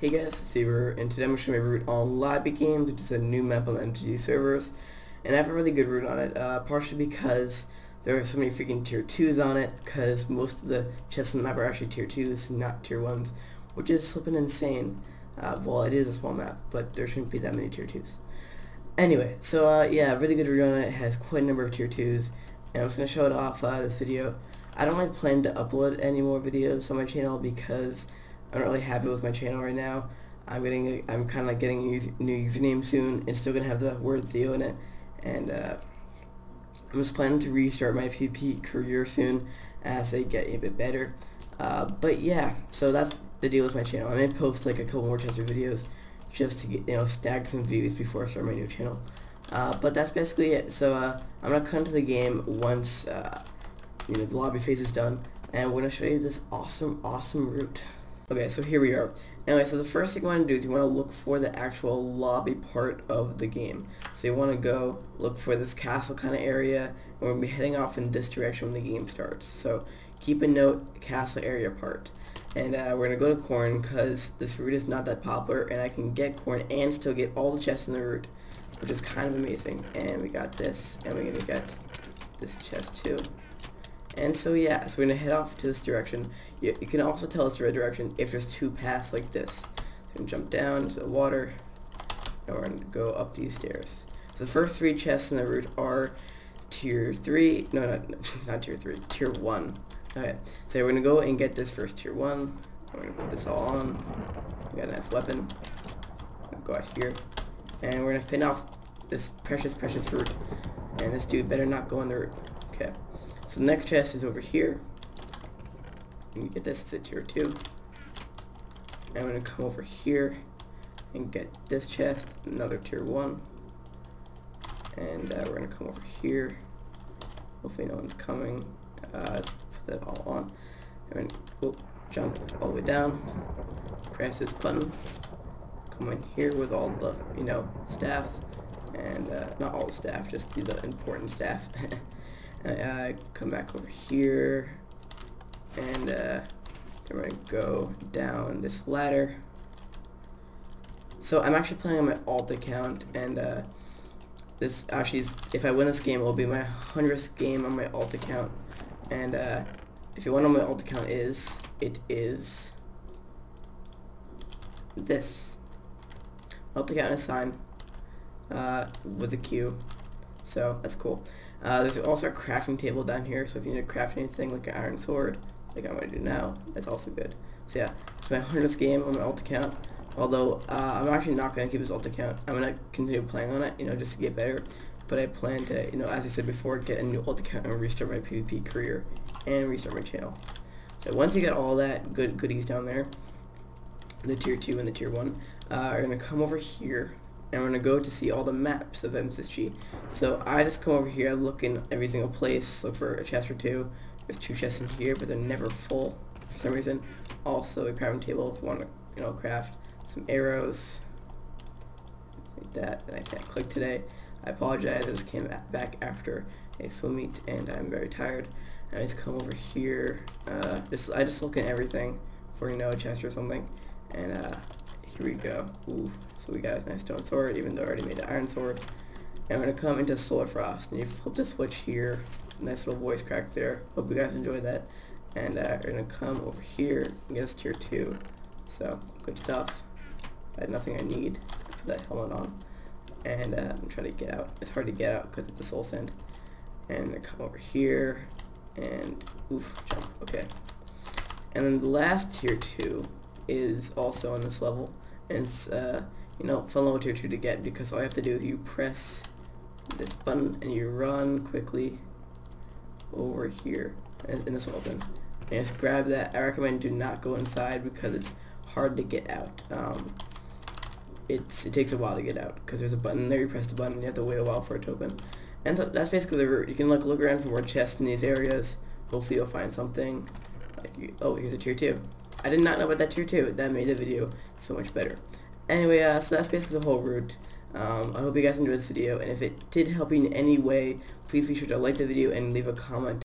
Hey guys, it's Theori, and today I'm going to show my route on Lobby Games, which is a new map on MCSG servers. And I have a really good route on it, uh, partially because there are so many freaking tier 2s on it, because most of the chests on the map are actually tier 2s, not tier 1s, which is flipping insane. Uh, well, it is a small map, but there shouldn't be that many tier 2s. Anyway, so uh, yeah, really good route on it, it has quite a number of tier 2s, and I'm just going to show it off uh, this video. I don't like plan to upload any more videos on my channel because I'm not really happy with my channel right now. I'm getting I'm kind of like getting a new username soon. It's still gonna have the word Theo in it, and uh, I'm just planning to restart my PvP career soon as I get a bit better. Uh, but yeah, so that's the deal with my channel. I may post like a couple more tester videos just to get you know stack some views before I start my new channel. Uh, but that's basically it. So uh, I'm gonna come to the game once uh, you know the lobby phase is done, and we're gonna show you this awesome, awesome route. Okay, so here we are. Anyway, so the first thing you want to do is you want to look for the actual lobby part of the game. So you want to go look for this castle kind of area, and to be heading off in this direction when the game starts. So keep a note, castle area part. And uh, we're going to go to corn because this route is not that popular, and I can get corn and still get all the chests in the route, which is kind of amazing. And we got this, and we're going to get this chest too. And so yeah, so we're to head off to this direction. You, you, can also tell us the right direction if there's two paths like this. So we're to jump down to the water, and we're to go up these stairs. So the first three chests in the route are tier 3, no, not, not tier 3, tier 1. Okay, so we're to go and get this first tier 1. We're to put this all on. We got a nice weapon. Go out here. And we're to fin off this precious, precious fruit. And this dude better not go on the route. Okay. So the next chest is over here. And you get this, a tier 2. I'm going to come over here and get this chest, another tier 1. And uh, we're going to come over here. Hopefully no one's coming. Uh, let's put that all on. And oh, jump all the way down. Press this button. Come in here with all the, you know, staff. And uh, not all the staff, just the important staff. uh, come back over here and uh, we're to go down this ladder. So I'm actually playing on my alt account and uh, this actually is, if I win this game it will be my 100th game on my alt account and uh, if you want to know my alt account is, it is this. Alt account is signed uh, with a Q so that's cool. Uh, there's also a crafting table down here, so if you need to craft anything like an iron sword, like I'm going to do now, that's also good. So yeah, it's my 100th game on my alt account, although uh, I'm actually not going to keep this alt account. I'm going to continue playing on it, you know, just to get better. But I plan to, you know, as I said before, get a new alt account and restart my PvP career and restart my channel. So once you get all that good goodies down there, the tier 2 and the tier 1, uh, are going to come over here and we're to go to see all the maps of MCSG. So I just come over here, look in every single place, look for a chest or two. There's two chests in here, but they're never full for some reason. Also a crafting table if you want to, you know, craft some arrows. Like that, and I can't click today. I apologize, I just came back after a swim meet, and I'm very tired. I just come over here, uh, just I just look in everything for, you know, a chest or something, and uh, here we go. Ooh, so we got a nice stone sword, even though I already made an iron sword. And we're going to come into Solar Frost. And you flip the switch here. Nice little voice crack there. Hope you guys enjoyed that. And uh, we're going to come over here and get us tier 2. So, good stuff. I had nothing I need put that helmet on. And uh, I'm trying to get out. It's hard to get out because it's a soul sand. And I come over here. And, oof, jump. Okay. And then the last tier 2 is also on this level it's uh, you know tier 2 to get because all you have to do is you press this button and you run quickly over here and, and this will open. And just grab that. I recommend do not go inside because it's hard to get out. Um, it's it takes a while to get out because there's a button there. You press the button and you have to wait a while for it to open. And th that's basically the route. You can like look around for more chests in these areas. Hopefully you'll find something. Like you, oh here's a tier 2 I did not know about that tier 2. That made the video so much better. Anyway, uh, so that's basically the whole route. Um, I hope you guys enjoyed this video, and if it did help you in any way, please be sure to like the video and leave a comment